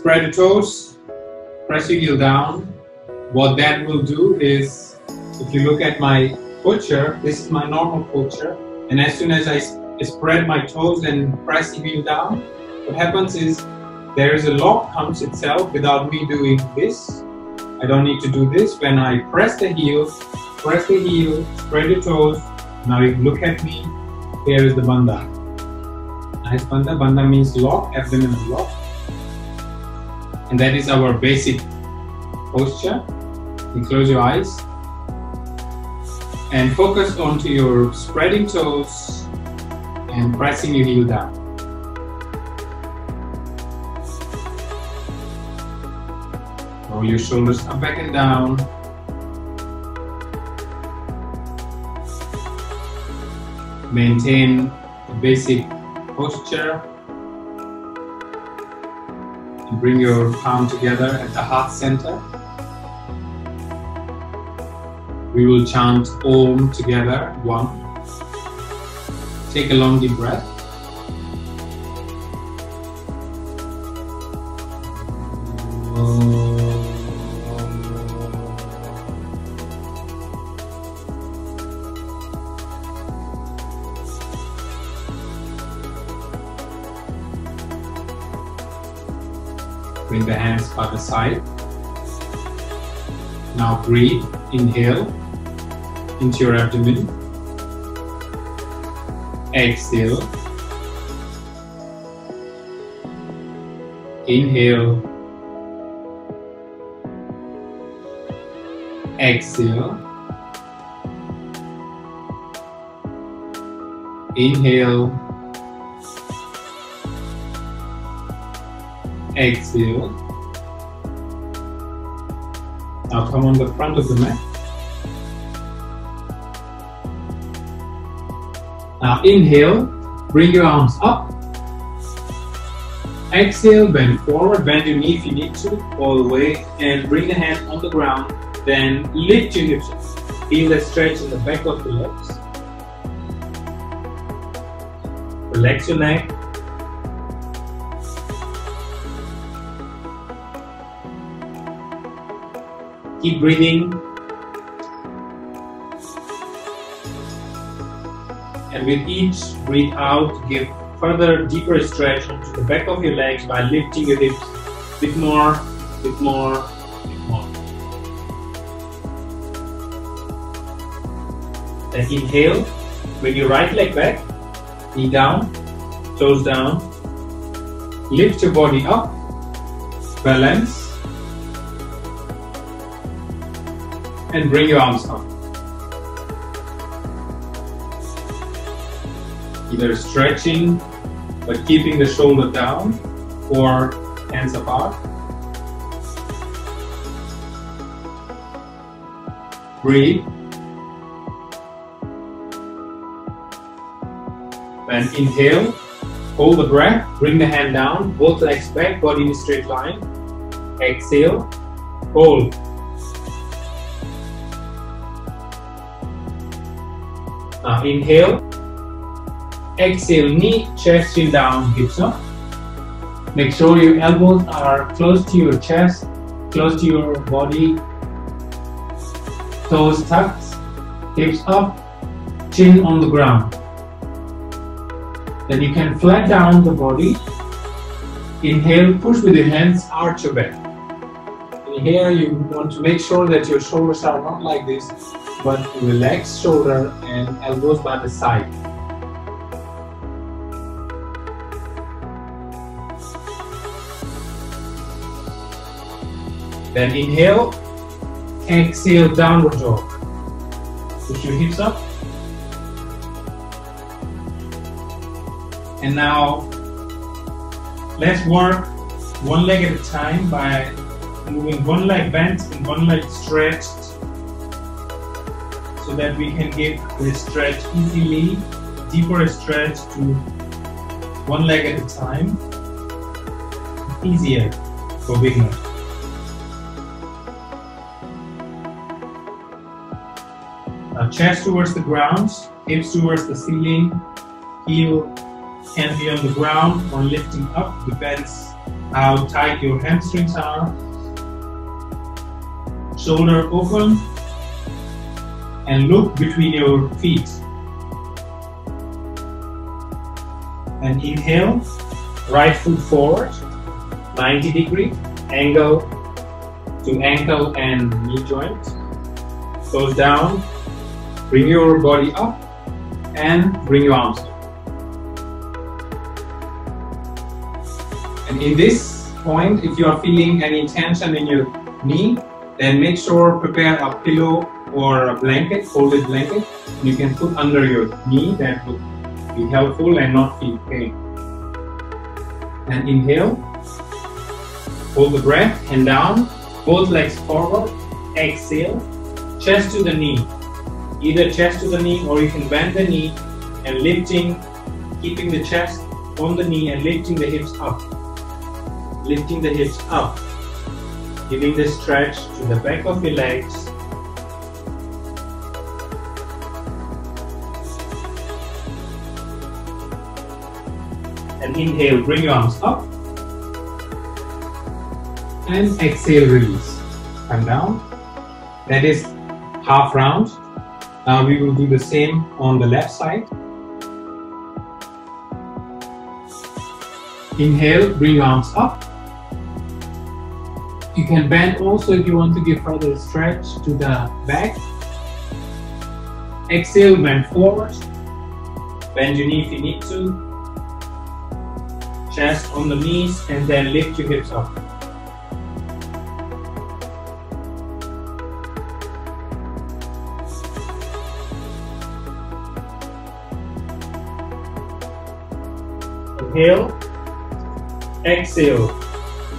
spread the toes, press your heel down. What that will do is, if you look at my posture, this is my normal posture, and as soon as I spread my toes and press the heel down, what happens is there is a lock comes itself without me doing this. I don't need to do this. When I press the heel, press the heel, spread the toes. Now you look at me. Here is the bandha. Nice bandha. Bandha means lock, abdominal lock. And that is our basic posture. You close your eyes and focus onto your spreading toes and pressing your heel down. Roll your shoulders up, back and down. Maintain the basic posture. Bring your palm together at the heart center. We will chant Om together, one. Take a long deep breath. Side. Now breathe, inhale into your abdomen. Exhale. Inhale. Exhale. Inhale. Exhale. Now come on the front of the mat. Now inhale, bring your arms up. Exhale, bend forward, bend your knee if you need to, all the way, and bring the hand on the ground. Then lift your hips. Feel the stretch in the back of the legs. Relax your neck. Keep breathing. And with each breathe out, give further deeper stretch onto the back of your legs by lifting your hips a bit more, a bit more, a bit more. Then inhale, bring your right leg back, knee down, toes down. Lift your body up, balance, and bring your arms up. Either stretching but keeping the shoulder down or hands apart. Breathe. Then inhale, hold the breath, bring the hand down, both legs back, body in a straight line. Exhale, hold. Now inhale, exhale, knee, chest, chin down, hips up. Make sure your elbows are close to your chest, close to your body. Toes tucked, hips up, chin on the ground. Then you can flat down the body. Inhale, push with your hands, arch your back. And here you want to make sure that your shoulders are not like this, but relaxed shoulder and elbows by the side. Then inhale, exhale, downward dog. Push your hips up. And now let's work one leg at a time by moving one leg bent and one leg stretched so that we can give the stretch easily, deeper stretch to one leg at a time. Easier for beginners. Now chest towards the ground, hips towards the ceiling, heel can be on the ground or lifting up, depends how tight your hamstrings are. Shoulder open and look between your feet. And inhale, right foot forward, 90 degree, angle to ankle and knee joint. Goes down, bring your body up and bring your arms up. And in this point, if you are feeling any tension in your knee, then make sure prepare a pillow or a blanket, folded blanket, you can put under your knee that will be helpful and not feel pain. And inhale, hold the breath and down, both legs forward, exhale, chest to the knee. Either chest to the knee or you can bend the knee and lifting, keeping the chest on the knee and lifting the hips up. Lifting the hips up, giving the stretch to the back of your legs inhale, bring your arms up. And exhale, release. Come down. That is half round. Now we will do the same on the left side. Inhale, bring your arms up. You can bend also if you want to give further stretch to the back. Exhale, bend forward. Bend your knee if you need to chest on the knees and then lift your hips up. Inhale, exhale,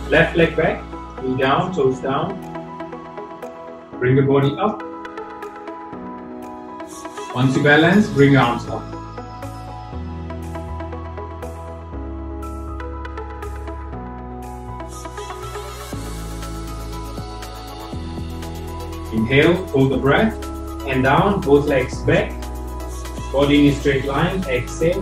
left leg back, knee down, toes down. Bring the body up. Once you balance, bring your arms up. Inhale, hold the breath, and down, both legs back, body in a straight line, exhale.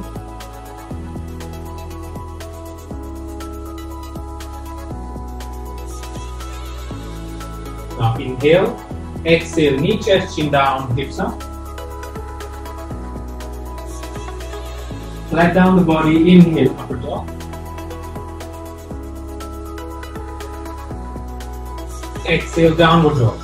Now inhale, exhale, knee, chest, chin down, hips up. Flat down the body, inhale, upper dog. Exhale, downward dog.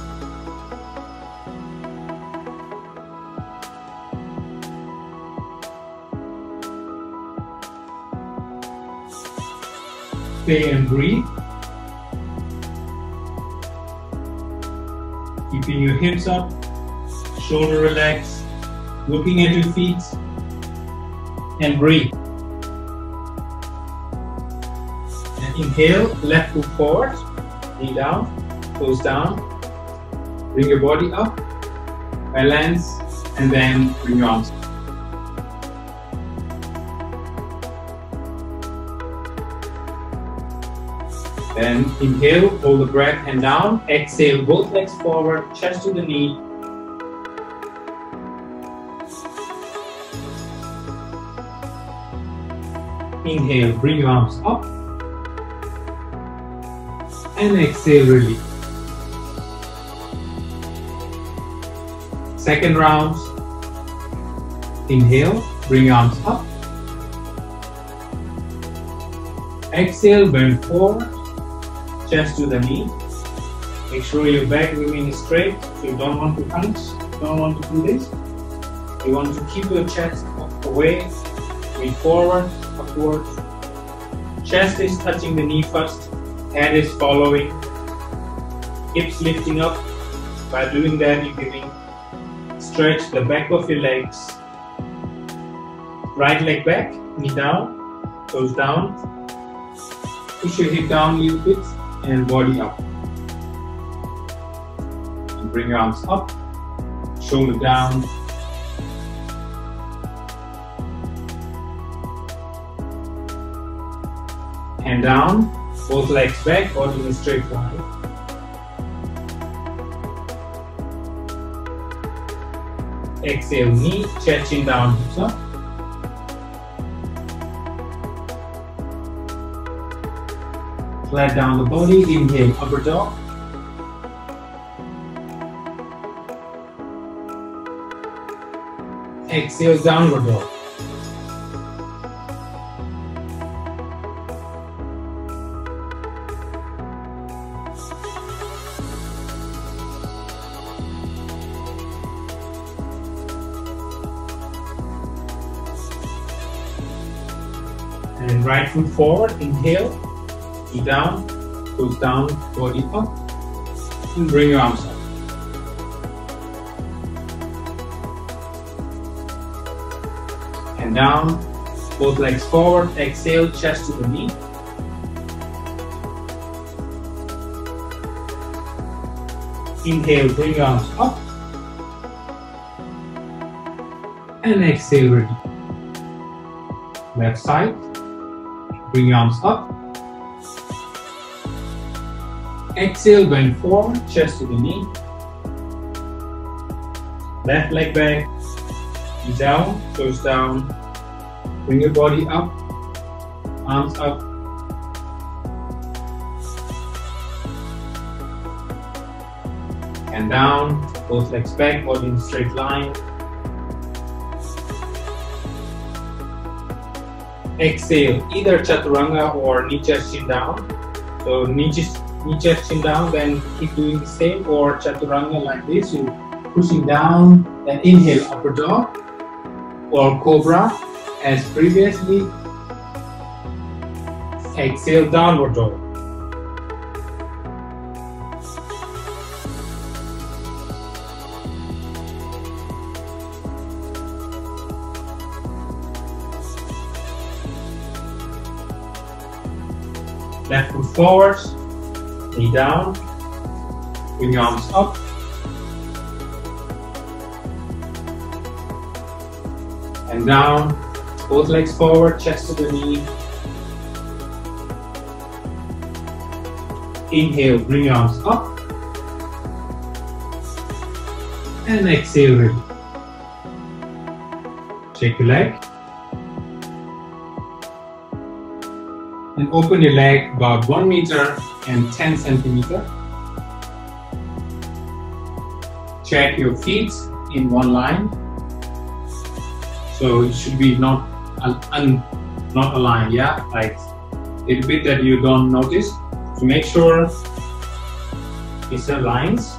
Stay and breathe. Keeping your hips up, shoulder relaxed, looking at your feet, and breathe. And inhale, left foot forward, knee down, toes down. Bring your body up, balance, and then bring your arms Then inhale, hold the breath and down. Exhale, both legs forward, chest to the knee. Inhale, bring your arms up. And exhale, release. Second round. Inhale, bring your arms up. Exhale, bend forward chest to the knee. Make sure your back remains straight. So you don't want to hunch, don't want to do this. You want to keep your chest away, lean forward, upward. Chest is touching the knee first, head is following, hips lifting up. By doing that, you're giving stretch the back of your legs. Right leg back, knee down, toes down. Push your hip down a little bit and body up. And bring your arms up, shoulder down. Hand down, both legs back, body in a straight line. Exhale, knee, chin down. Flat down the body, inhale, upper dog. Exhale, downward dog. And right foot forward, inhale, down, goes down, body up, and bring your arms up. And down, both legs forward, exhale, chest to the knee. Inhale, bring your arms up. And exhale, ready. Left side, Bring your arms up. Exhale, bend forward, chest to the knee. Left leg back, down, toes down. Bring your body up, arms up. And down, both legs back, body in straight line. exhale either chaturanga or chest chin down so chest, knee chin down then keep doing the same or chaturanga like this. You pushing down then inhale upper dog or cobra as previously. Exhale downward dog. Left foot forward, knee down, bring your arms up. And down, both legs forward, chest to the knee. Inhale, bring your arms up. And exhale, ready. Shake your leg. and open your leg about 1 meter and 10 centimeter. Check your feet in one line. So it should be not un, un not aligned, yeah? Like a bit that you don't notice. So make sure it's lines.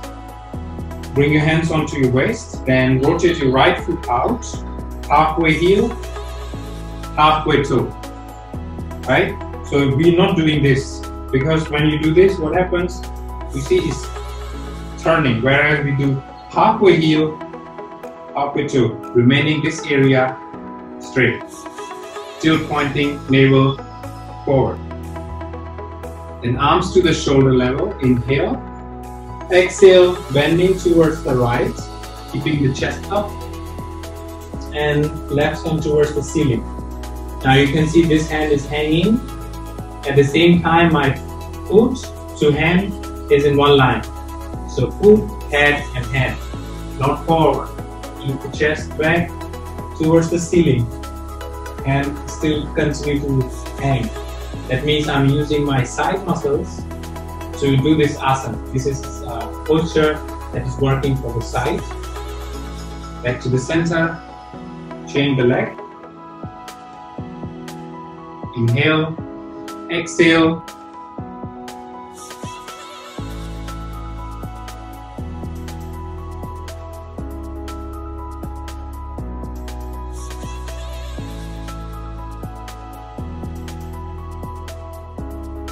Bring your hands onto your waist, then rotate your right foot out, halfway heel, halfway toe, right? So we're not doing this because when you do this, what happens? You see it's turning, whereas we do halfway heel, halfway toe, remaining this area straight, still pointing navel forward. Then arms to the shoulder level, inhale, exhale, bending towards the right, keeping the chest up, and left hand towards the ceiling. Now you can see this hand is hanging at the same time, my foot to hand is in one line. So foot, head, and hand. Not forward. Keep the chest back towards the ceiling and still continue to hang. That means I'm using my side muscles to do this asana. This is a posture that is working for the side. Back to the center, chain the leg. Inhale, exhale.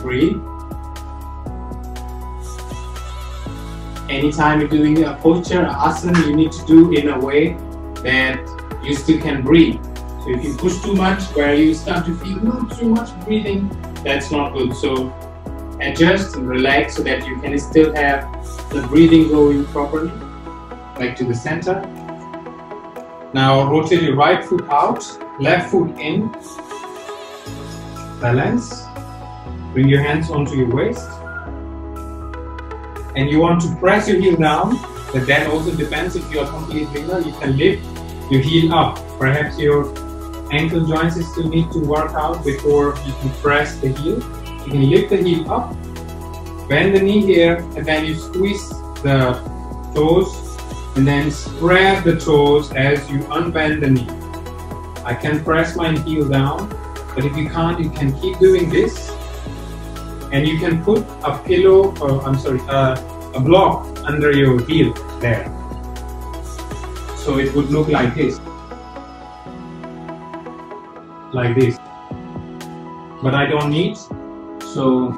Breathe. Anytime you're doing a posture, asana, you need to do in a way that you still can breathe. So if you push too much, where you start to feel too much breathing, that's not good. So adjust and relax so that you can still have the breathing going properly, back to the center. Now rotate your right foot out, left foot in, balance, bring your hands onto your waist, and you want to press your heel down, but that also depends if you're a complete beginner, you can lift your heel up. Perhaps your ankle joints still need to work out before you can press the heel. You can lift the heel up, bend the knee here, and then you squeeze the toes and then spread the toes as you unbend the knee. I can press my heel down, but if you can't, you can keep doing this. And you can put a pillow, or I'm sorry, uh, a block under your heel there. So it would look like this. Like this. But I don't need, so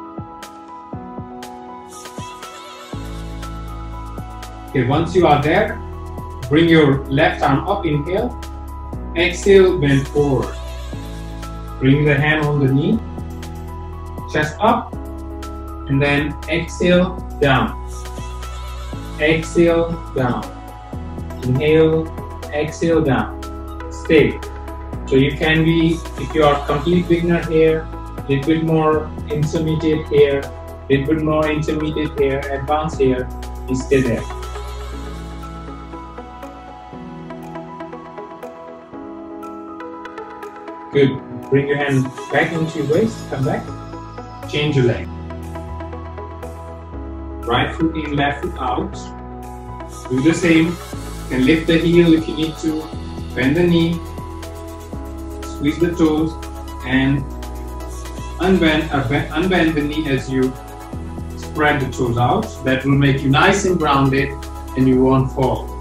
Okay, once you are there, bring your left arm up, inhale. Exhale, bend forward. Bring the hand on the knee. Chest up. And then exhale, down. Exhale, down. Inhale, exhale, down. Stay. So you can be, if you are complete beginner here, little bit more intermediate here, little bit more intermediate here, advanced here, you stay there. Good. Bring your hand back into your waist, come back. Change your leg. Right foot in, left foot out. Do the same. You can lift the heel if you need to. Bend the knee. Squeeze the toes and unbend, unbend the knee as you spread the toes out. That will make you nice and grounded and you won't fall.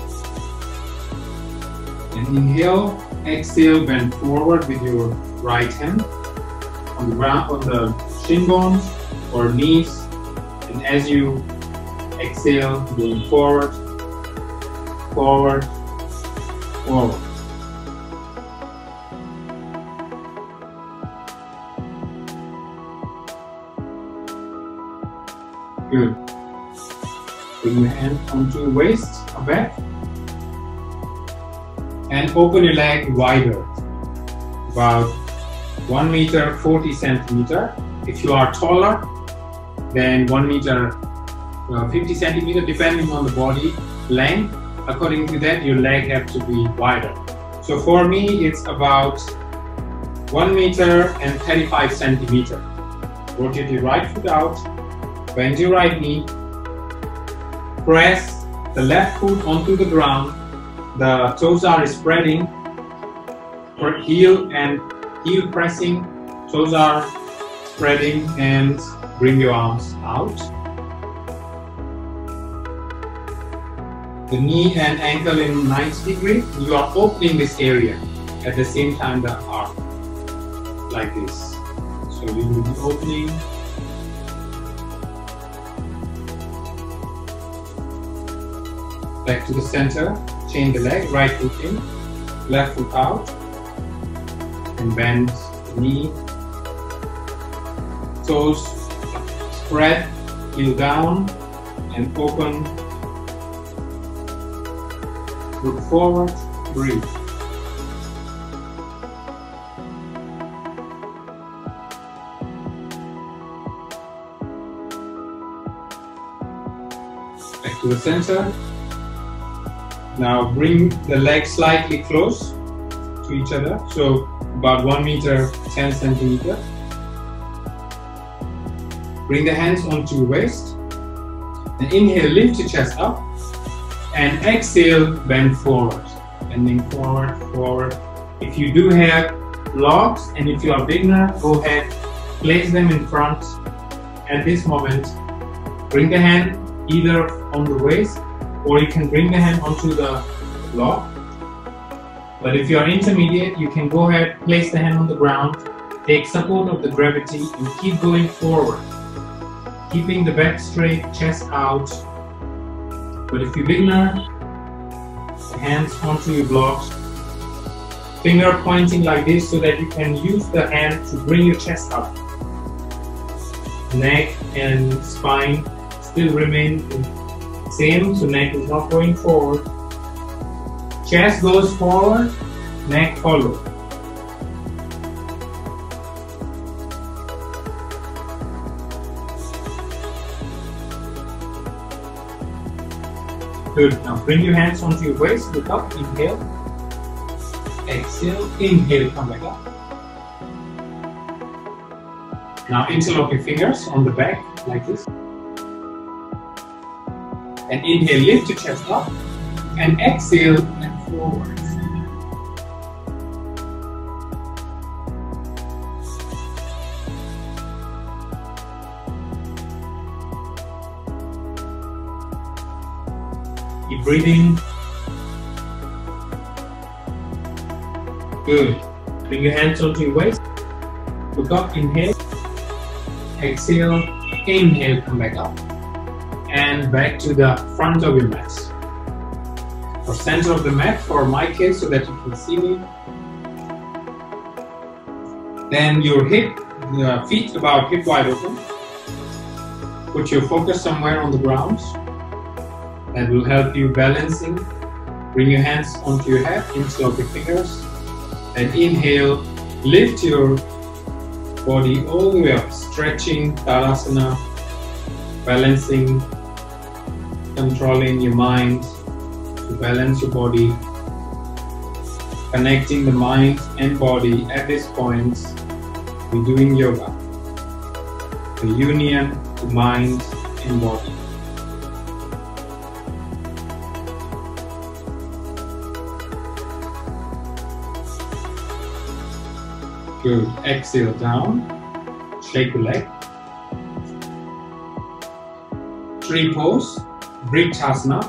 And inhale exhale, bend forward with your right hand on the ground, on the shin bones or knees. And as you exhale, going forward, forward, forward. Good. Bring your hand onto your waist, back and open your leg wider, about 1 meter 40 centimeter. If you are taller, then 1 meter uh, 50 centimeter depending on the body length. According to that, your leg have to be wider. So for me, it's about 1 meter and 35 centimeter. Rotate your right foot out, bend your right knee, press the left foot onto the ground. The toes are spreading for heel and heel pressing. Toes are spreading and bring your arms out. The knee and ankle in 90 degree. You are opening this area. At the same time the arm. Like this. So you will be opening back to the center chain the leg, right foot in, left foot out, and bend knee, toes spread, heel down, and open. Look forward, breathe. Back to the center. Now bring the legs slightly close to each other, so about 1 meter 10 centimeter. Bring the hands onto your waist. And inhale, lift your chest up. And exhale, bend forward. Bending forward, forward. If you do have blocks and if you are beginner, go ahead, place them in front at this moment. Bring the hand either on the waist or you can bring the hand onto the block. But if you are intermediate, you can go ahead, place the hand on the ground, take support of the gravity and keep going forward. Keeping the back straight, chest out. But if you're beginner, hands onto your blocks, finger pointing like this so that you can use the hand to bring your chest up. Neck and spine still remain same, so neck is not going forward. Chest goes forward, neck follow. Good. Now bring your hands onto your waist, look up, inhale. Exhale, inhale, come back up. Now interlock your fingers on the back like this. And inhale, lift your chest up. And exhale and forward. Keep breathing. Good. Bring your hands onto your waist. Look up, inhale. Exhale. Inhale, come back up. Back to the front of your mat. Or center of the mat for my case so that you can see me. Then your hip, the feet about hip wide open. Put your focus somewhere on the ground. That will help you balancing. Bring your hands onto your head, interlock your fingers. And inhale, lift your body all the way up, stretching Tadasana, balancing, controlling your mind to balance your body, connecting the mind and body at this point. We're doing yoga. The union to mind and body. Good. Exhale down. Shake your leg. Three pose. Vriksasana.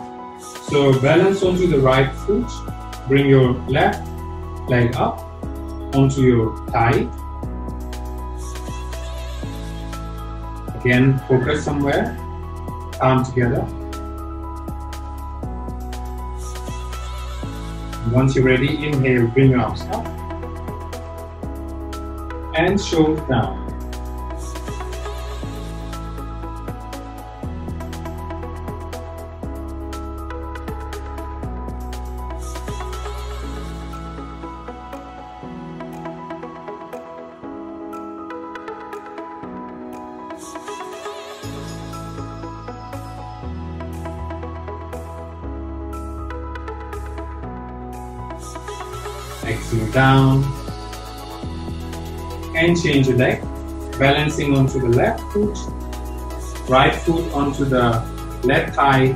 So balance onto the right foot. Bring your left leg up onto your thigh. Again, focus somewhere. Palm together. Once you're ready, inhale, bring your arms up and shoulders down. Change your leg, balancing onto the left foot, right foot onto the left thigh.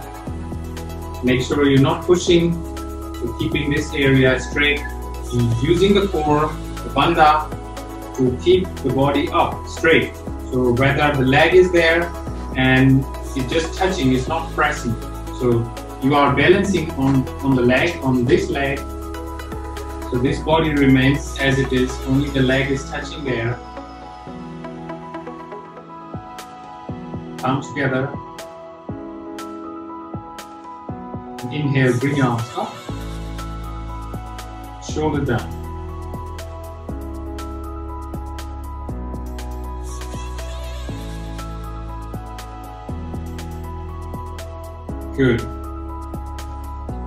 Make sure you're not pushing, you're keeping this area straight, you're using the core, the bandha, to keep the body up straight. So whether the leg is there and it's just touching, it's not pressing. So you are balancing on, on the leg, on this leg, so this body remains as it is, only the leg is touching there. Come together. Inhale, bring your arms up. Shoulder down. Good.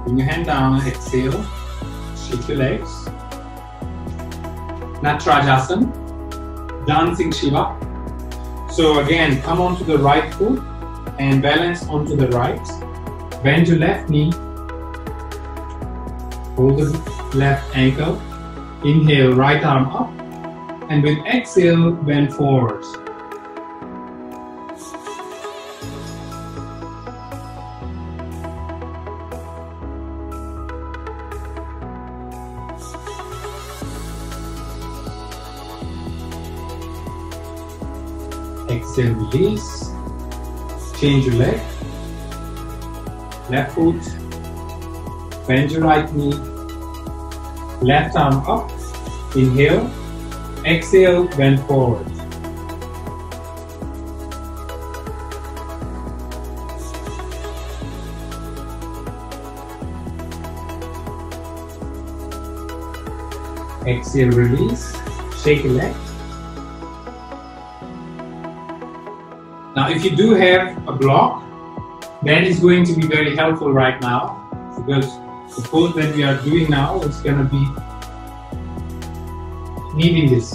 Bring your hand down, exhale. Your legs. Natarajasana, dancing Shiva. So again, come onto the right foot and balance onto the right. Bend your left knee. Hold the left ankle. Inhale, right arm up. And with exhale, bend forward. Release. Change your leg. Left foot. Bend your right knee. Left arm up. Inhale. Exhale, bend forward. Exhale, release. Shake your leg. If you do have a block, that is going to be very helpful right now because the pose that we are doing now is going to be needing this.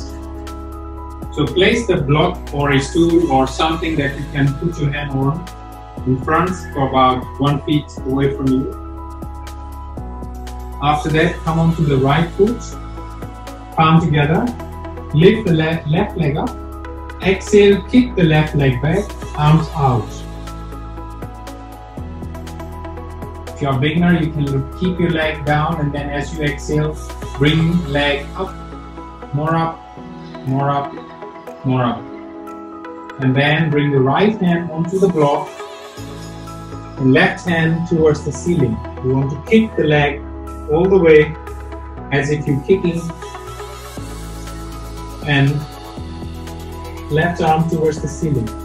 So place the block or a stool or something that you can put your hand on in front for about one feet away from you. After that, come on to the right foot, palm together, lift the left, left leg up, exhale, kick the left leg back, arms out. If you're a beginner, you can keep your leg down and then as you exhale, bring leg up, more up, more up, more up. And then bring the right hand onto the block and left hand towards the ceiling. You want to kick the leg all the way as if you're kicking and left arm towards the ceiling.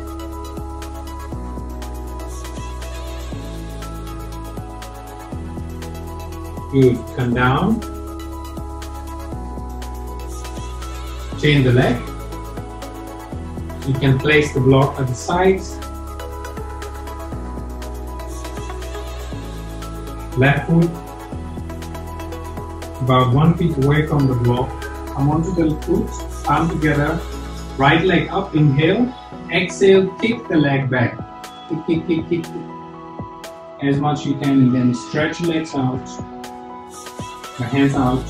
Good. Come down. Chain the leg. You can place the block at the sides. Left foot about one feet away from the block. Come onto the foot, arm together, right leg up, inhale, exhale, kick the leg back. Kick, kick, kick, kick, kick. As much you can, and then stretch legs out, hands out.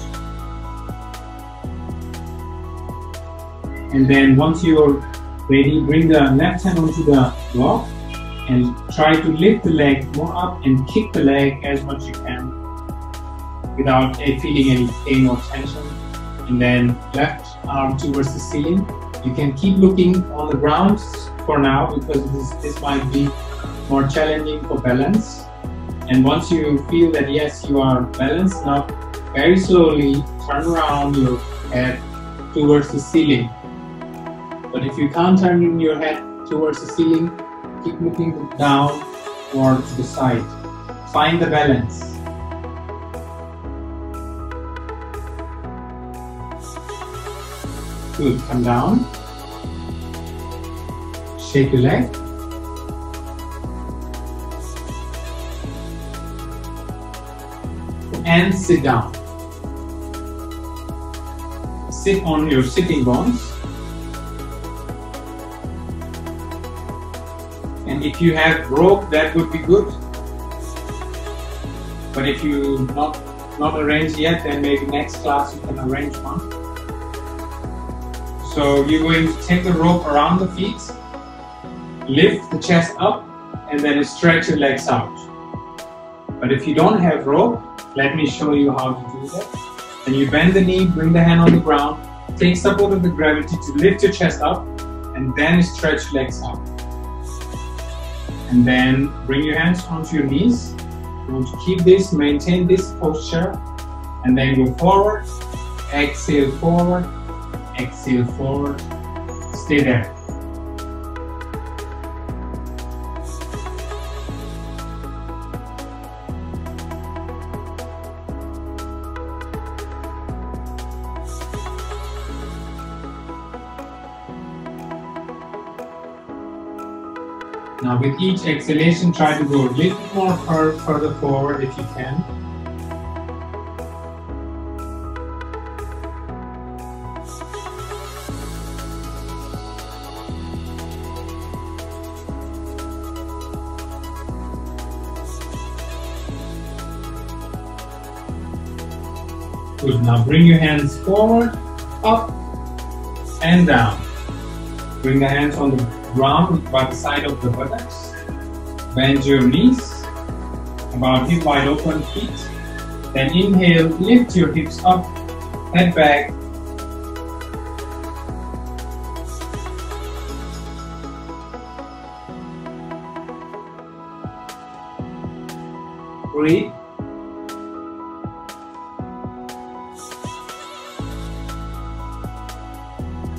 And then once you're ready, bring the left hand onto the block and try to lift the leg more up and kick the leg as much as you can without feeling any pain or tension. And then left arm towards the ceiling. You can keep looking on the ground for now because this, this might be more challenging for balance. And once you feel that yes, you are balanced now, very slowly turn around your head towards the ceiling. But if you can't turn your head towards the ceiling, keep looking down or to the side. Find the balance. Good. Come down. Shake your leg. And sit down. Sit on your sitting bones. And if you have rope, that would be good. But if you not not arranged yet, then maybe next class you can arrange one. So you're going to take the rope around the feet, lift the chest up, and then stretch your legs out. But if you don't have rope, let me show you how to do that. And you bend the knee, bring the hand on the ground, take support of the gravity to lift your chest up, and then stretch legs out. And then bring your hands onto your knees. You want to keep this, maintain this posture, and then go forward, exhale forward, exhale forward, stay there. Now with each exhalation, try to go a little more further forward if you can. Good. Now bring your hands forward, up, and down. Bring the hands on the ground by the side of the buttocks. Bend your knees, about hip wide open feet. Then inhale, lift your hips up, head back. Breathe.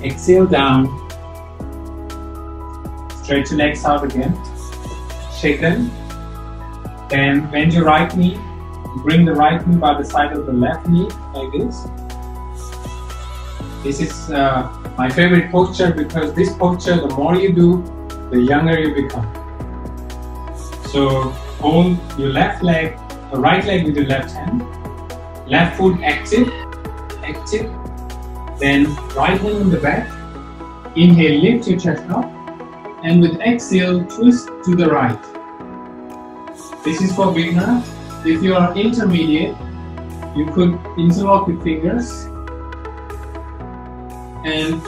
Exhale down. Stretch your legs out again. Shake them. Then bend your right knee. Bring the right knee by the side of the left knee, like this. This is uh, my favorite posture because this posture, the more you do, the younger you become. So hold your left leg, the right leg with your left hand. Left foot active, active, then right hand on the back. Inhale, lift your chest up. And with exhale, twist to the right. This is for beginner. If you are intermediate, you could interlock your fingers and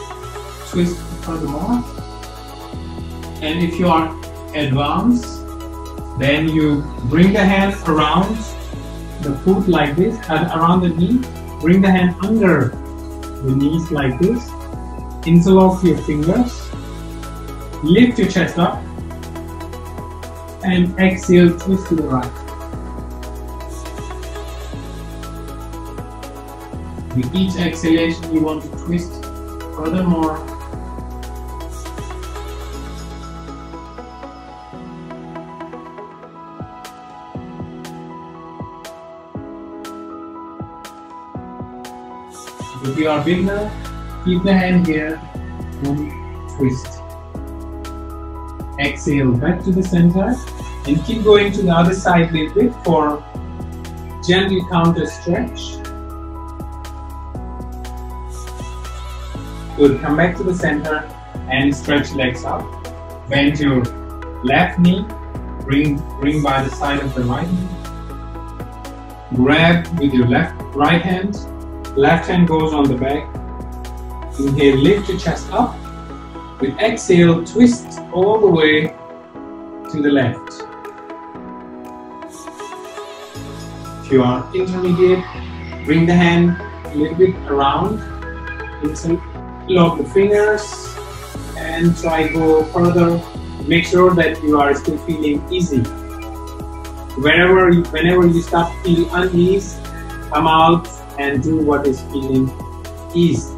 twist furthermore. And if you are advanced, then you bring the hand around the foot like this, around the knee. Bring the hand under the knees like this. Interlock your fingers. Lift your chest up. And exhale, twist to the right. With each exhalation, you want to twist furthermore If you are beginner, keep the hand here and twist. Exhale back to the center and keep going to the other side a little bit for gentle counter stretch. Good, come back to the center and stretch legs up. Bend your left knee, bring, bring by the side of the right knee. Grab with your left right hand Left hand goes on the back. Inhale, lift your chest up. With exhale, twist all the way to the left. If you are intermediate, bring the hand a little bit around. Lock the fingers and try go further. Make sure that you are still feeling easy. Whenever you, whenever you start feeling unease, come out and do what is feeling easy.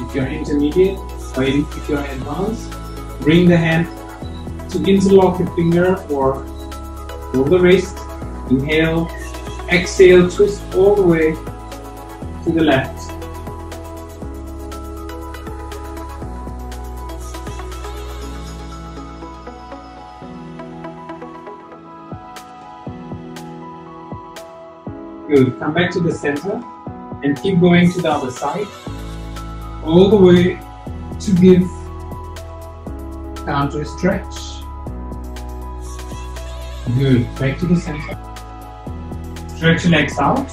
If you're intermediate or if you're advanced, bring the hand to interlock your finger or roll the wrist. Inhale, exhale, twist all the way to the left. Good. Come back to the center and keep going to the other side. All the way to give counter stretch. Good. Back to the center. Stretch your legs out.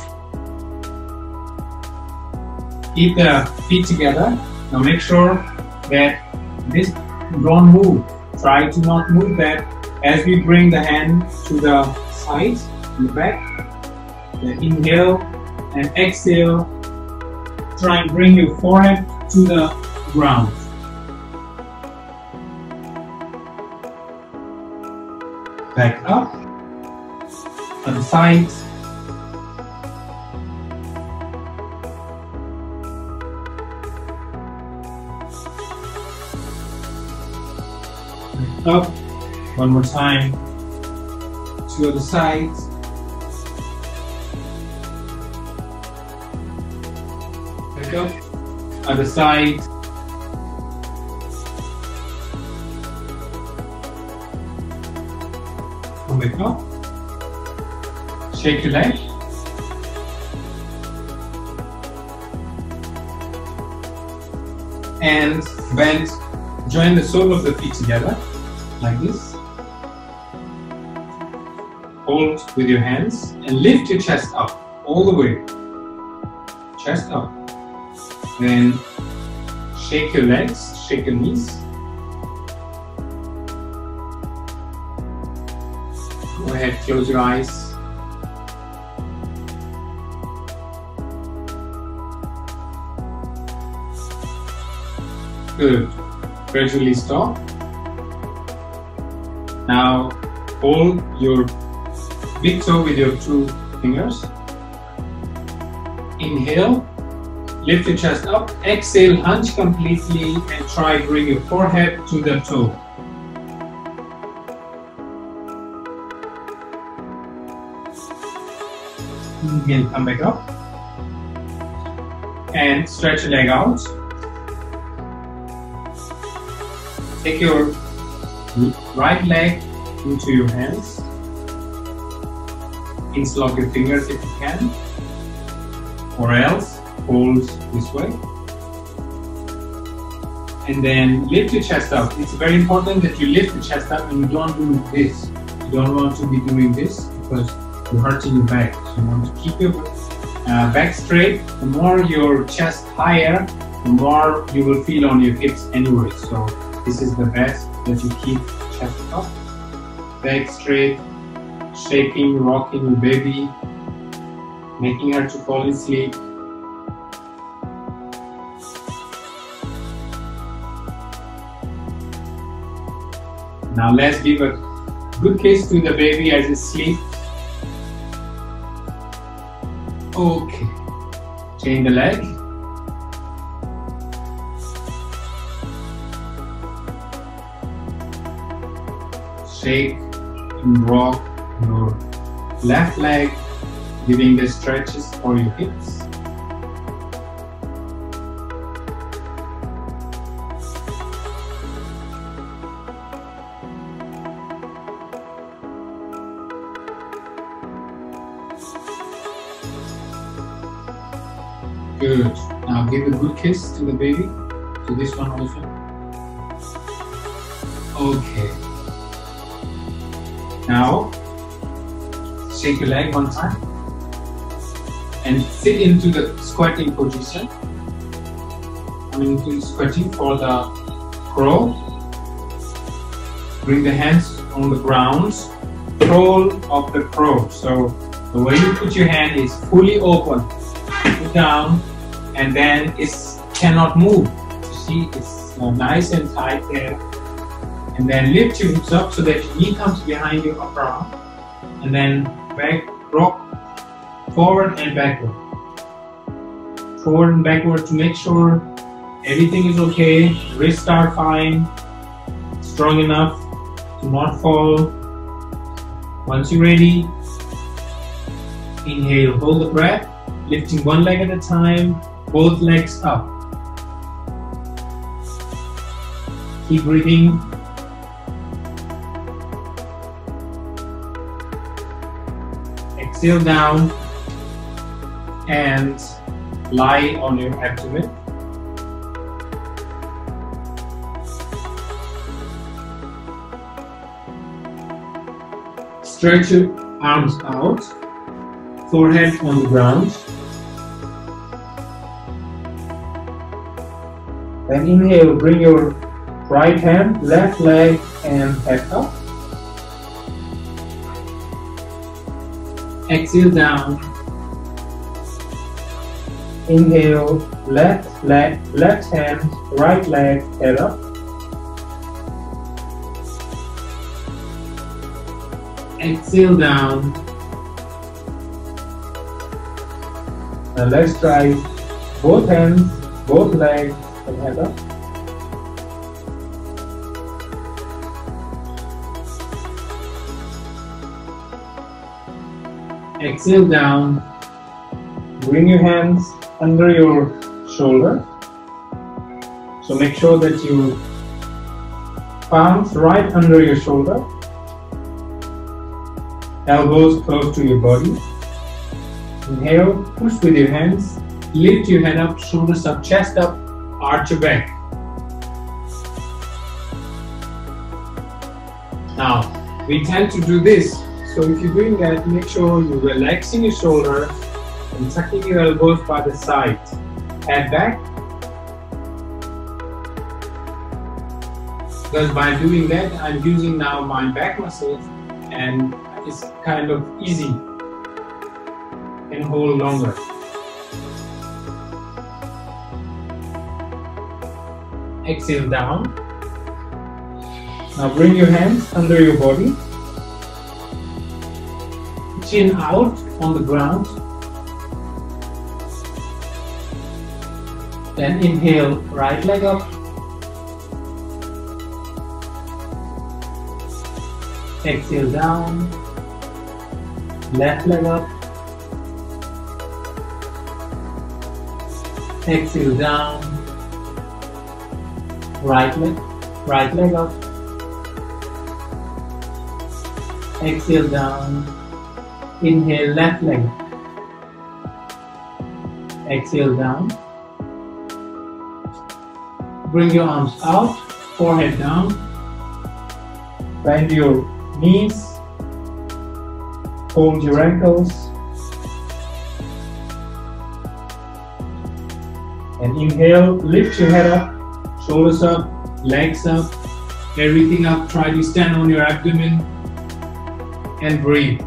Keep the feet together. Now make sure that this don't move. Try to not move that as we bring the hand to the side, in the back inhale and exhale. Try and bring your forehead to the ground. Back up. On the sides. Back up. One more time. To other sides. Back up, other side. Shake your leg. And bend, join the sole of the feet together, like this. Hold with your hands and lift your chest up all the way. Chest up. Then shake your legs, shake your knees. Go ahead, close your eyes. Gradually stop. Now hold your big toe with your two fingers. Inhale Lift your chest up, exhale, hunch completely and try bring your forehead to the toe. Inhale, come back up. And stretch your leg out. Take your right leg into your hands. Interlock your fingers if you can. Or else hold this way. And then lift your chest up. It's very important that you lift the chest up and you don't do this. You don't want to be doing this because you're hurting your back. So you want to keep your uh, back straight. The more your chest higher, the more you will feel on your hips anyway. So this is the best that you keep chest up, back straight, shaking, rocking your baby, making her to fall asleep. Now let's give a good kiss to the baby as it sleeps. Okay. Chain the leg. Shake and rock your left leg, giving the stretches for your hips. Good. Now give a good kiss to the baby. To this one also. Okay. Now shake your leg one time and sit into the squatting position. I'm into squatting for the crow. Bring the hands on the ground. Roll of the crow. So the way you put your hand is fully open. Put down and then it cannot move. See, it's nice and tight there. And then lift your hips up so that your knee comes behind your upper arm. And then back, rock, forward and backward. Forward and backward to make sure everything is okay. Wrists are fine, strong enough to not fall. Once you're ready, inhale, hold the breath, lifting one leg at a time, both legs up. Keep breathing. Exhale down and lie on your abdomen. Stretch your arms out, forehead on the ground. Then inhale, bring your right hand, left leg, and head up. Exhale down. Inhale, left leg, left hand, right leg, head up. Exhale down. Now let's try both hands, both legs, and head up. Exhale down. Bring your hands under your shoulder. So make sure that you palms right under your shoulder. Elbows close to your body. Inhale, push with your hands. Lift your head up, shoulders up, chest up, arch your back. Now, we tend to do this. So if you're doing that, make sure you're relaxing your shoulder and tucking your elbows by the side. Head back. Because by doing that, I'm using now my back muscles and it's kind of easy and hold longer. Exhale down. Now bring your hands under your body. Chin out on the ground. Then inhale, right leg up. Exhale down. Left leg up. Exhale down. Right leg, right leg up. Exhale down. Inhale, left leg. Exhale down. Bring your arms out, forehead down. Bend your knees. Hold your ankles. And inhale, lift your head up, shoulders up, legs up, everything up. Try to stand on your abdomen and breathe.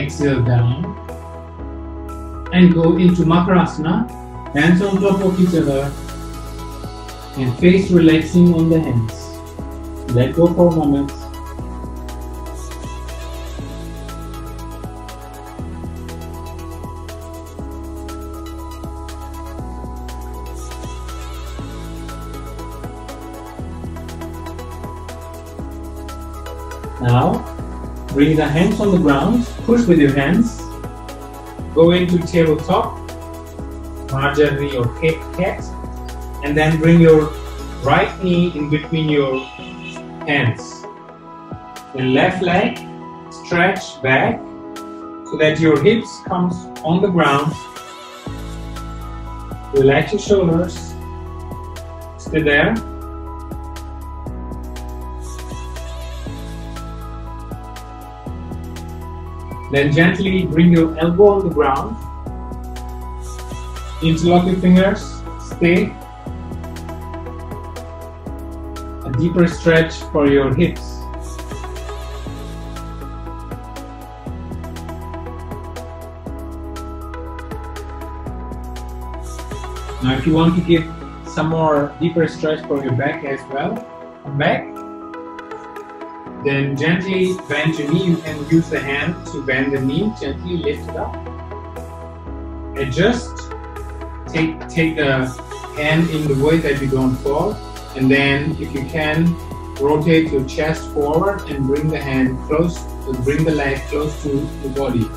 Exhale down and go into Makarasana, hands on top of each other and face relaxing on the hands. Let go for a moment. Bring the hands on the ground, push with your hands, go into tabletop, Marjari or cat, and then bring your right knee in between your hands. The left leg stretch back so that your hips comes on the ground. Relax your shoulders. Stay there. Then gently bring your elbow on the ground. Interlock your fingers. Stay. A deeper stretch for your hips. Now if you want to give some more deeper stretch for your back as well, back then gently bend your knee. You can use the hand to bend the knee. Gently lift it up. Adjust. Take take the hand in the way that you don't fall. And then, if you can, rotate your chest forward and bring the hand close. Bring the leg close to the body.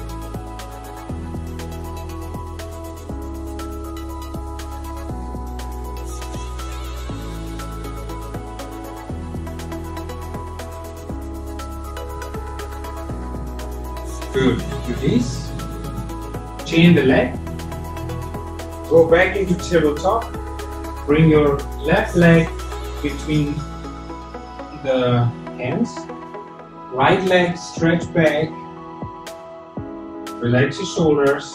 Chain the leg. Go back into tabletop. Bring your left leg between the hands. Right leg stretch back. Relax your shoulders.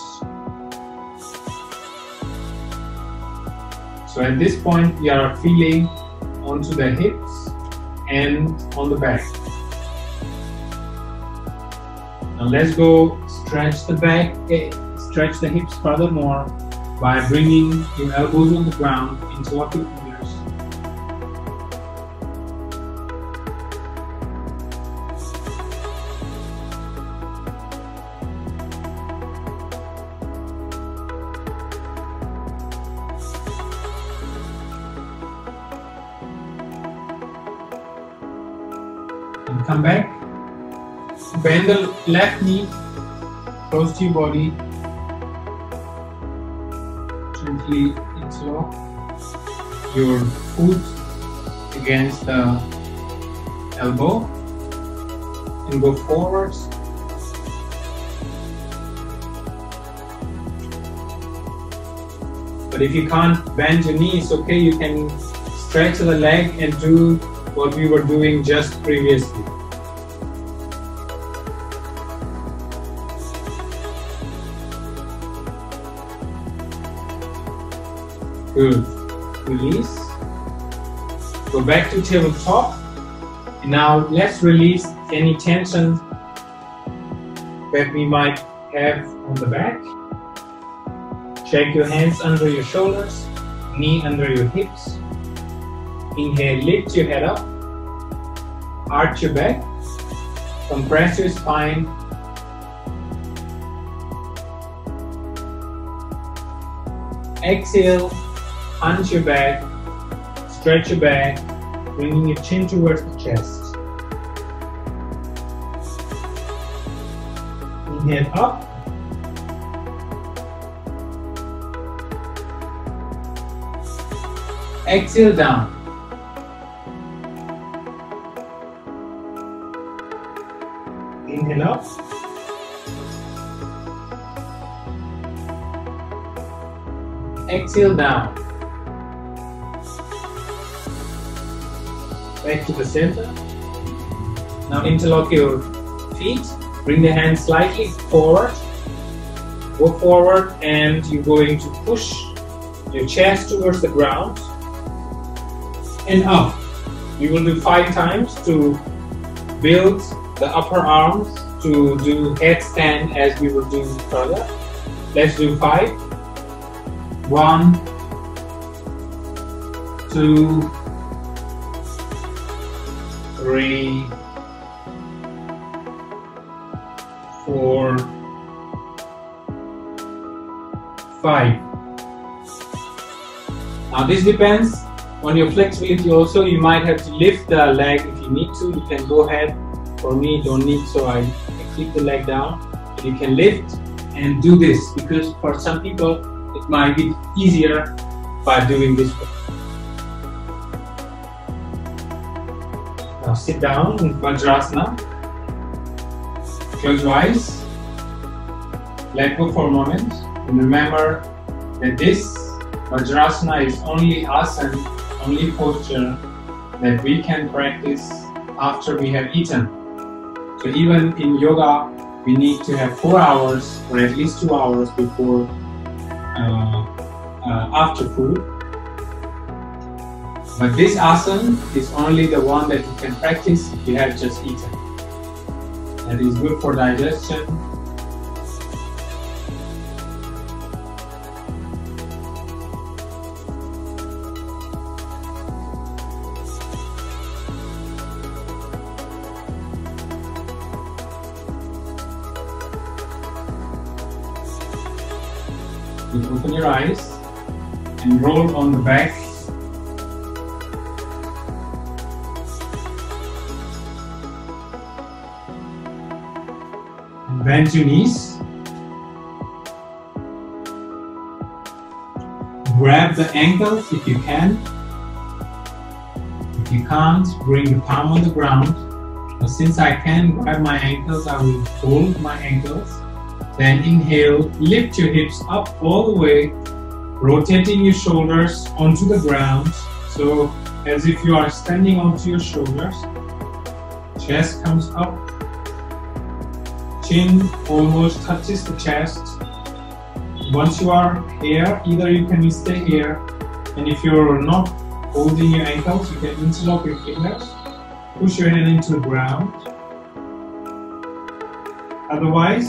So at this point, we are feeling onto the hips and on the back. Now let's go stretch the back, stretch the hips furthermore by bringing your elbows on the ground, interlock your fingers. Come back. Bend the left knee close to your body. Interlock your foot against the elbow and go forwards. But if you can't bend your knee, okay. You can stretch the leg and do what we were doing just previously. To tabletop. Now let's release any tension that we might have on the back. Check your hands under your shoulders, knee under your hips. Inhale, lift your head up. Arch your back. Compress your spine. Exhale, hunch your back, stretch your back, bringing your chin towards the chest. Inhale up. Exhale down. Inhale up. Exhale down. Back to the center. Now interlock your feet. Bring the hands slightly forward. Go forward and you're going to push your chest towards the ground and up. You will do five times to build the upper arms to do headstand as we will do further. Let's do five. One, two, three, four, five. Now this depends on your flexibility also. You might have to lift the leg if you need to. You can go ahead. For me, don't need so I, I keep the leg down. You can lift and do this because for some people it might be easier by doing this way. Now sit down in Vajrasana. Close your eyes. Let go for a moment. And remember that this Vajrasana is only asana, only posture that we can practice after we have eaten. So even in yoga, we need to have four hours or at least two hours before uh, uh, after food. But this asana is only the one that you can practice if you have just eaten. That is good for digestion. You open your eyes and roll on the back bend your knees. Grab the ankles if you can. If you can't, bring the palm on the ground. But since I can grab my ankles, I will hold my ankles. Then inhale, lift your hips up all the way, rotating your shoulders onto the ground. So as if you are standing onto your shoulders. Chest comes up, chin almost touches the chest. Once you are here, either you can stay here, and if you're not holding your ankles, you can interlock your fingers, push your hand into the ground. Otherwise,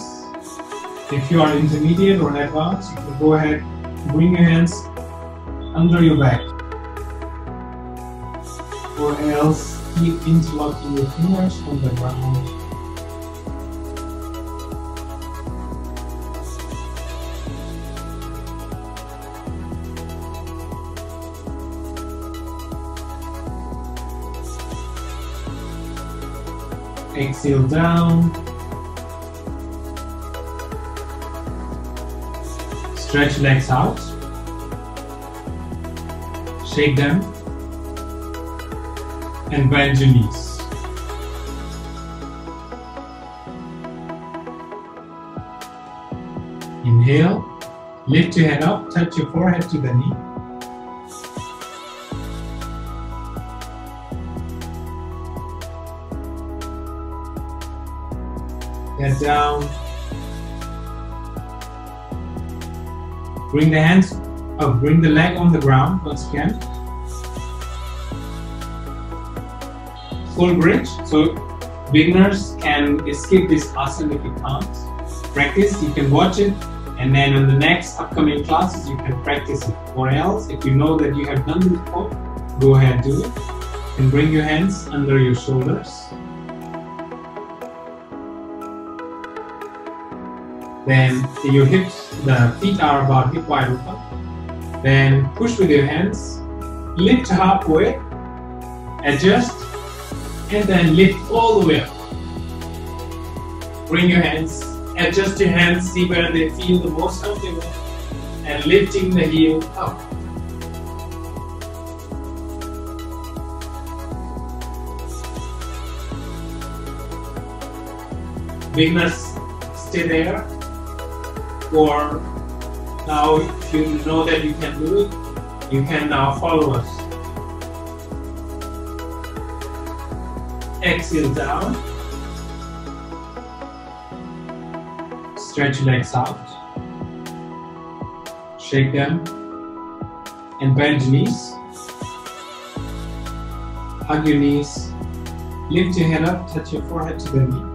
if you are intermediate or advanced, you can go ahead, bring your hands under your back. Or else keep interlocking your fingers on the ground. Exhale down. Stretch legs out. Shake them. And bend your knees. Inhale. Lift your head up. Touch your forehead to the knee. Down. Bring the hands, oh, bring the leg on the ground once again. Full bridge. So beginners can skip this asana if you can't. Practice, you can watch it and then on the next upcoming classes you can practice it. Or else, if you know that you have done this before, go ahead do it. And bring your hands under your shoulders. Then your hips, the feet are about hip wide open. Then push with your hands, lift halfway, adjust, and then lift all the way up. Bring your hands, adjust your hands, see where they feel the most comfortable, and lifting the heel up. beginners stay there or now if you know that you can do it you can now follow us. Exhale down. Stretch your legs out. Shake them. And bend your knees. Hug your knees. Lift your head up. Touch your forehead to the knee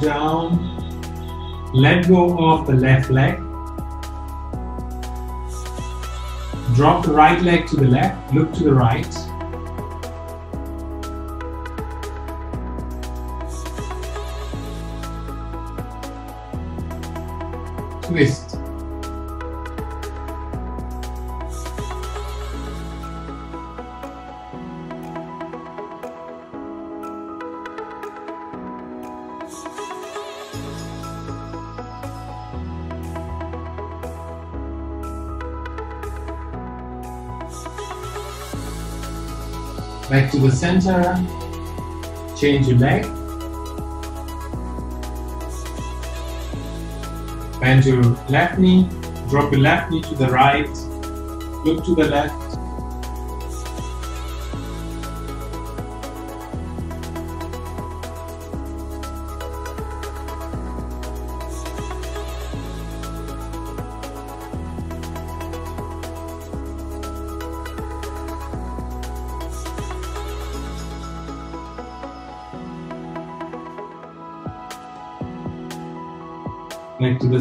down. Let go of the left leg. Drop the right leg to the left. Look to the right. Twist the center. Change your leg. Bend your left knee. Drop your left knee to the right. Look to the left.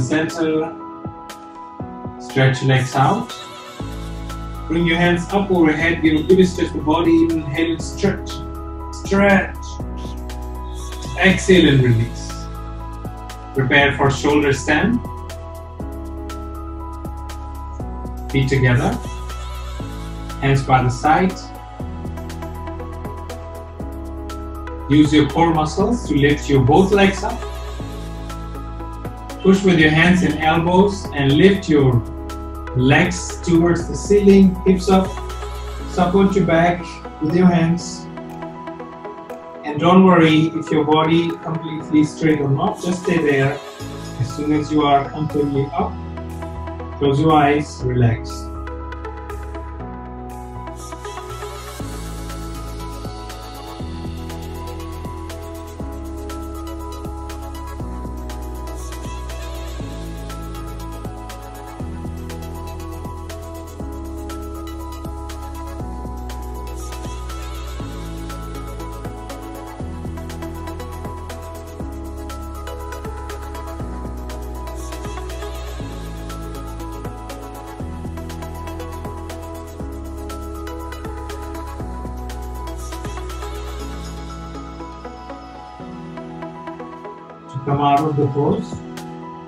Center. Stretch your legs out. Bring your hands up overhead. Give a good stretch the body. Inhale and stretch. Stretch. Exhale and release. Prepare for shoulder stand. Feet together. Hands by the side. Use your core muscles to lift your both legs up. Push with your hands and elbows and lift your legs towards the ceiling, hips up. Support your back with your hands. And don't worry if your body completely straight or not, just stay there. As soon as you are completely up, close your eyes, relax.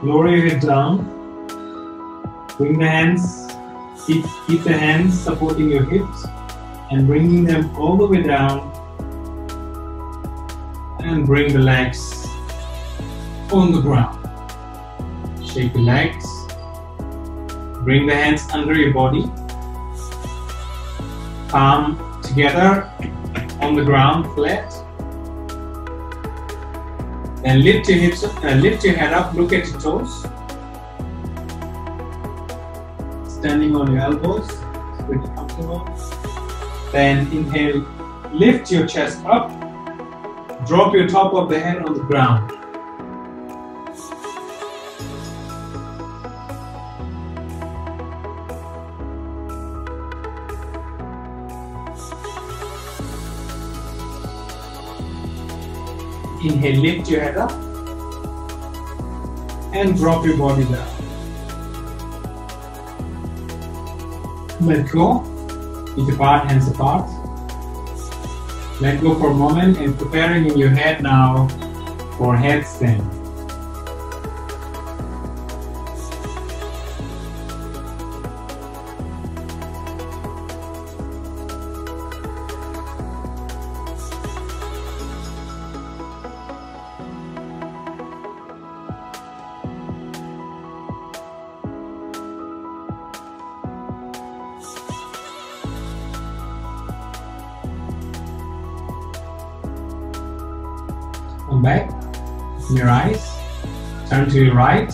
Lower your head down. Bring the hands, keep, keep the hands supporting your hips and bringing them all the way down. And bring the legs on the ground. Shake the legs. Bring the hands under your body. Palm together on the ground flat. And lift your hips, uh, lift your head up, look at your toes. Standing on your elbows, it's pretty comfortable. Then inhale, lift your chest up, drop your top of the head on the ground. Inhale, lift your head up and drop your body down. Let go, feet apart, hands apart. Let go for a moment and preparing in your head now for headstand. To your right.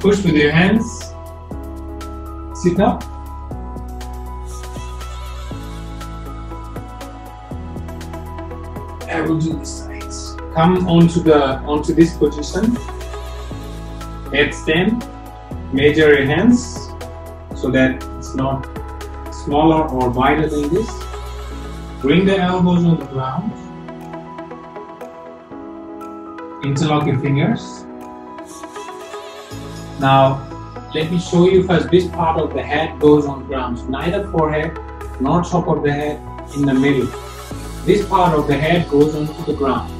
Push with your hands. Sit up. I will do the sides. Come onto the onto this position. Headstand. Measure your hands so that it's not smaller or wider than this. Bring the elbows on the ground. Interlock your fingers. Now, let me show you first this part of the head goes on ground. Neither forehead nor top of the head in the middle. This part of the head goes onto the ground.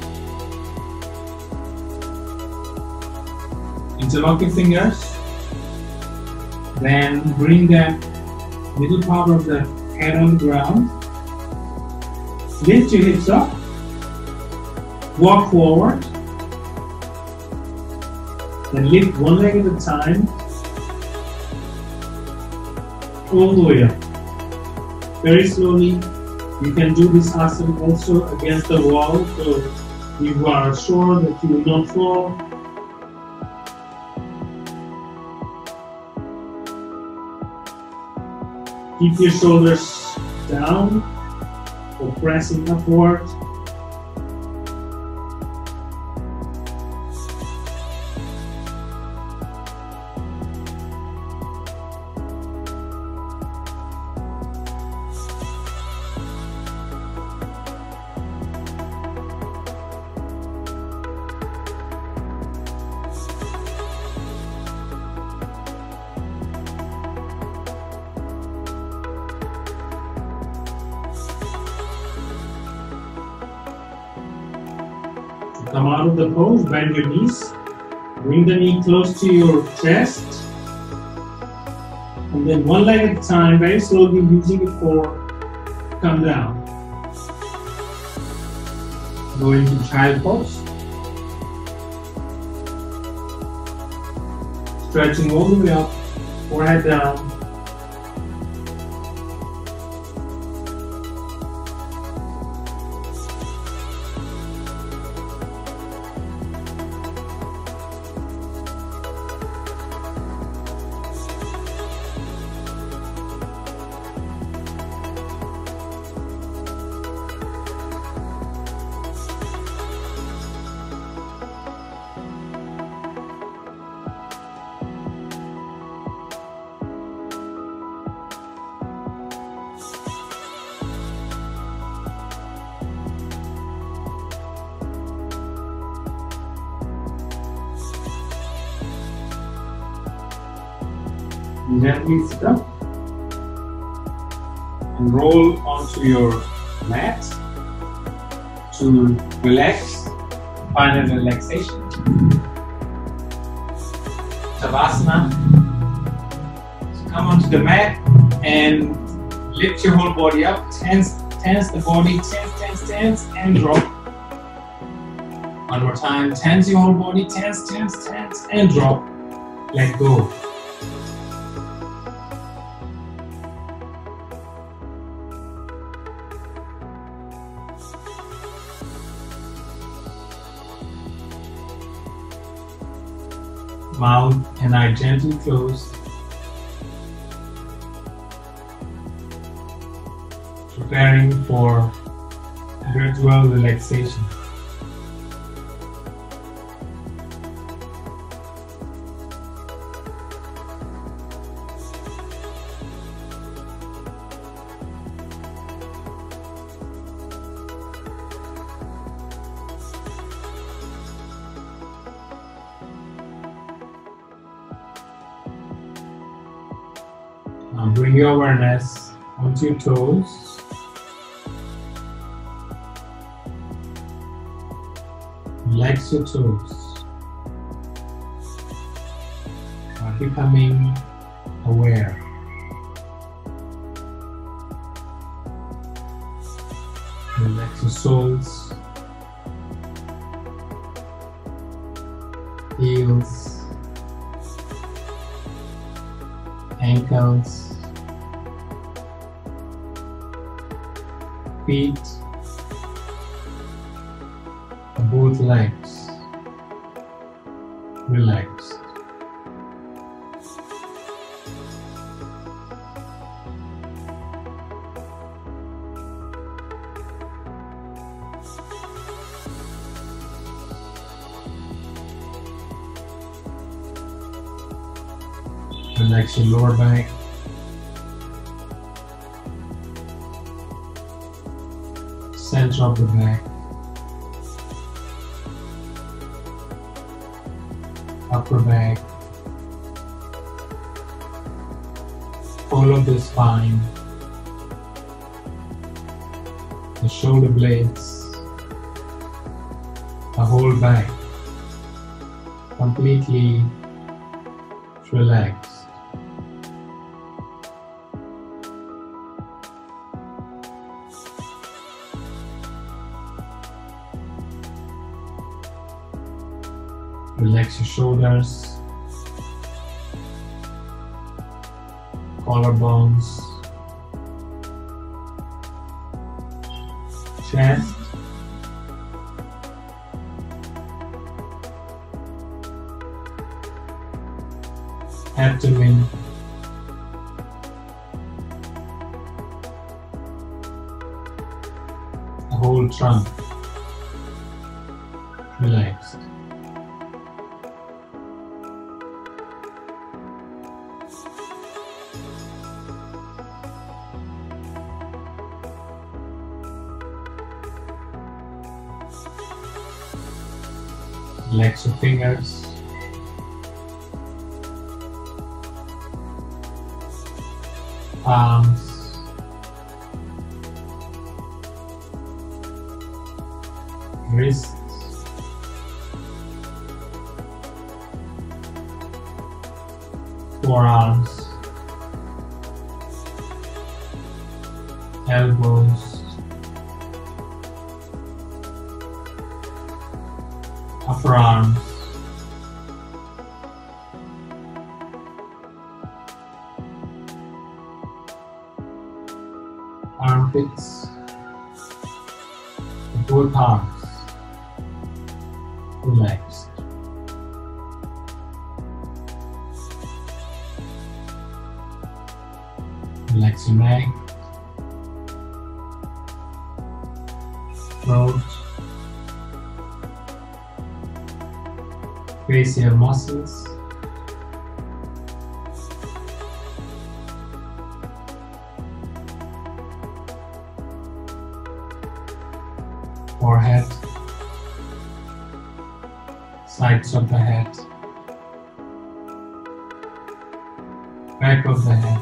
Interlock your fingers. Then bring the middle part of the head on the ground. Lift your hips up. Walk forward. Then lift one leg at a time. All the way up. Very slowly. You can do this asana also against the wall so you are sure that you will not fall. Keep your shoulders down or pressing upward. Bend your knees, bring the knee close to your chest, and then one leg at a time, very slowly using the core, come down. Go into child pose. Stretching all the way up, forehead down. Savasana. So come onto the mat and lift your whole body up, tense, tense the body, tense, tense, tense, and drop. One more time, tense your whole body, tense, tense, tense, and drop. Let go. Mouth and I gently close Preparing for gradual relaxation. Your toes. Relax your toes. Are becoming Upper back. Follow the spine. The shoulder blades. The whole back. Completely relaxed. Brace your muscles. Forehead, sides of the head, back of the head,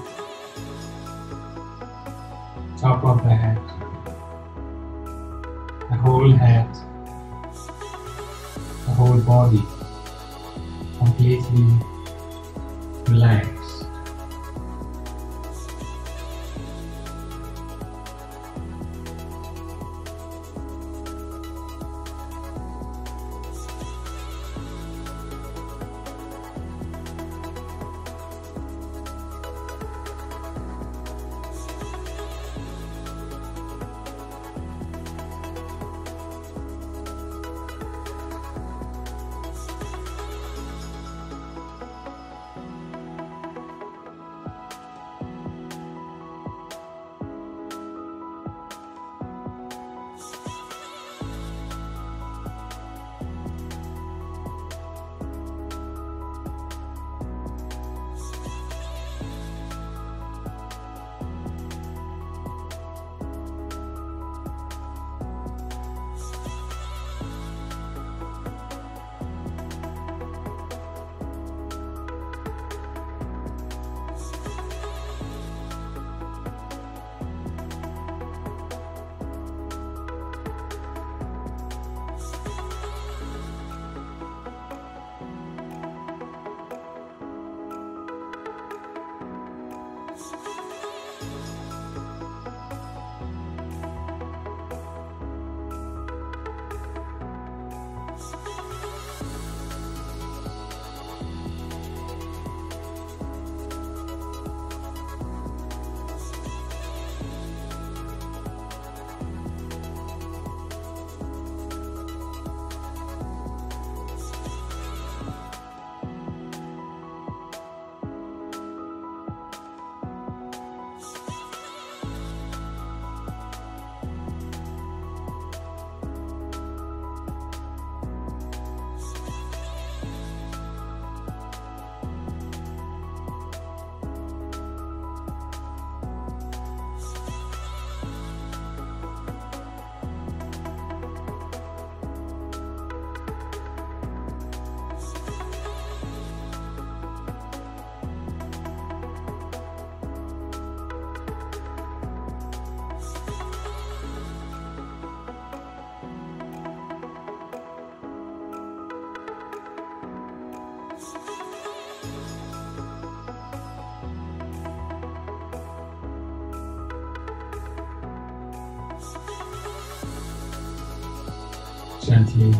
Gently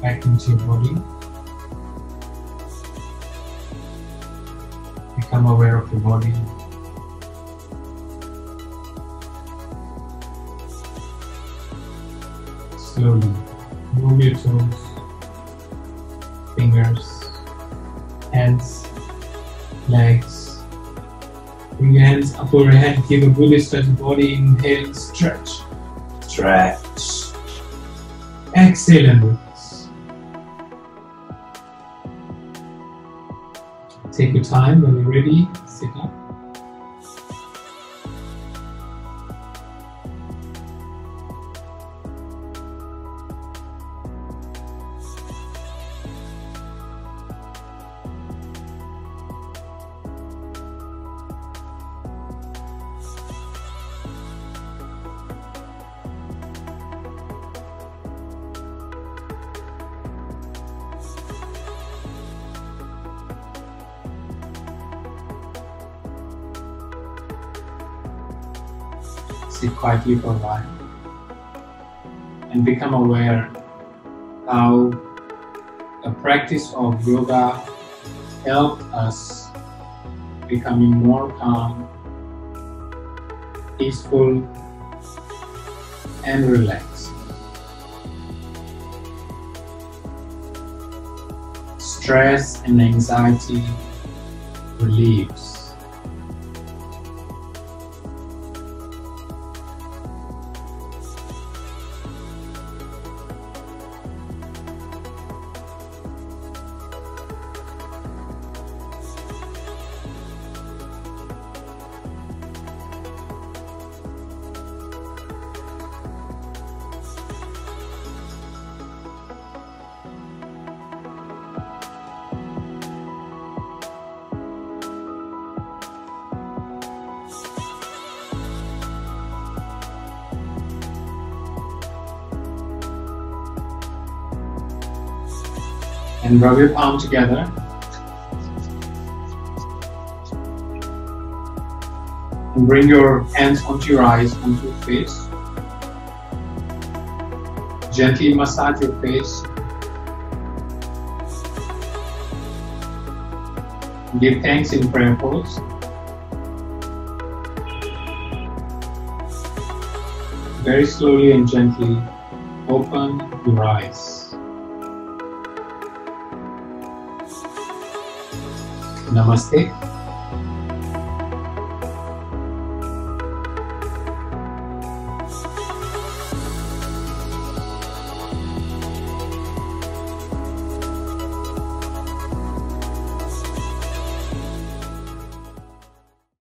back into your body. Become aware of your body. Slowly move your toes, fingers, hands, legs. Bring your hands up overhead, give a Buddhist stretch body, inhale, stretch, stretch. Exhale. Take your time when you're ready, sit quietly for a while and become aware how the practice of yoga help us becoming more calm, peaceful, and relaxed. Stress and anxiety relieves. Rub your palm together. And bring your hands onto your eyes, onto your face. Gently massage your face. Give thanks in prayer pose. Very slowly and gently open your eyes. नमस्ते।